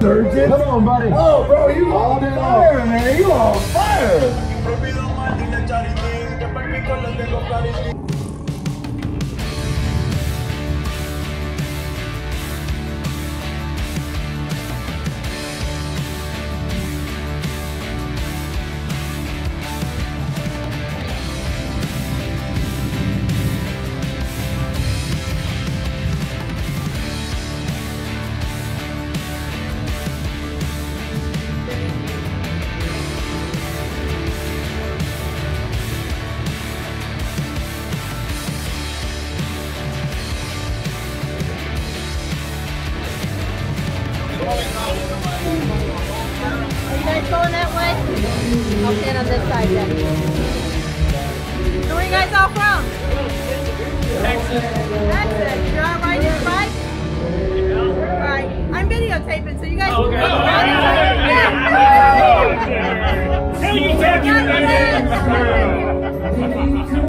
Surgeon? Come on, buddy. Oh, bro, you all on fire, man. You on fire. Texas. Texas. You're all riding your bike? I'm videotaping, so you guys can go around Get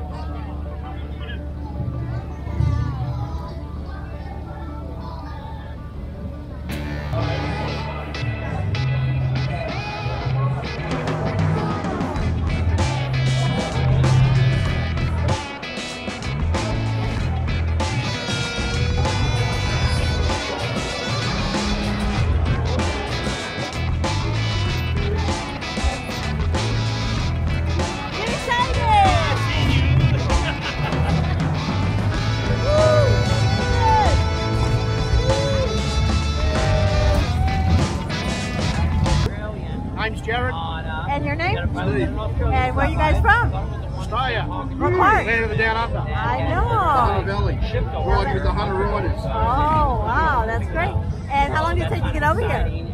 My name's Jared. And your name? And where are you guys from? Australia. What part? Land of the Down Under. I Hunter know. Valley. Ride with the Hunter Riders. Oh, wow, that's great. And how long did it take to get over here?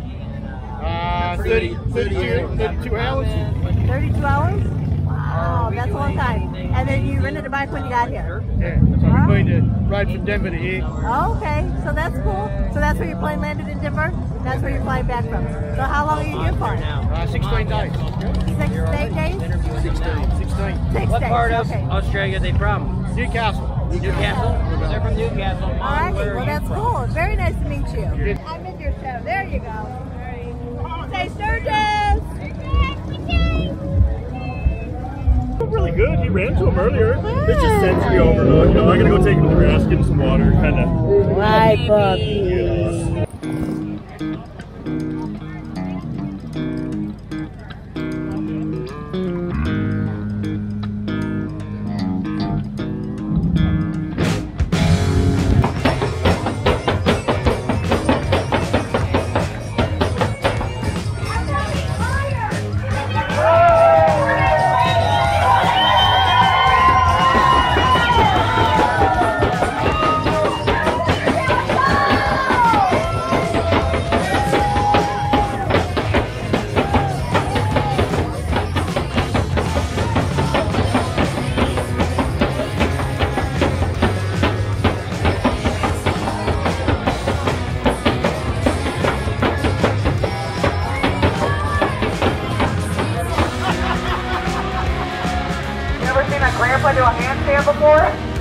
Uh, 30, 32, 32 hours. 32 hours? Wow, that's a long time. And then you rented a bike when you got here? Yeah. So I'm going to ride from Denver to here. Oh, okay, so that's cool. So that's where your plane landed in Denver? That's where you're flying back from. So how long are you here for? Uh, 16 days. Six, eight days? 16. 16. Six What days, part of okay. Australia are they from? Newcastle. Newcastle? They're from Newcastle. All right, well that's from? cool. Very nice to meet you. I'm in your show. There you go. Say Sturgis! Really good. He ran to him earlier. It's just sensory overload. You know, I gotta go take him to the grass, give him some water, kind of. My puppies. You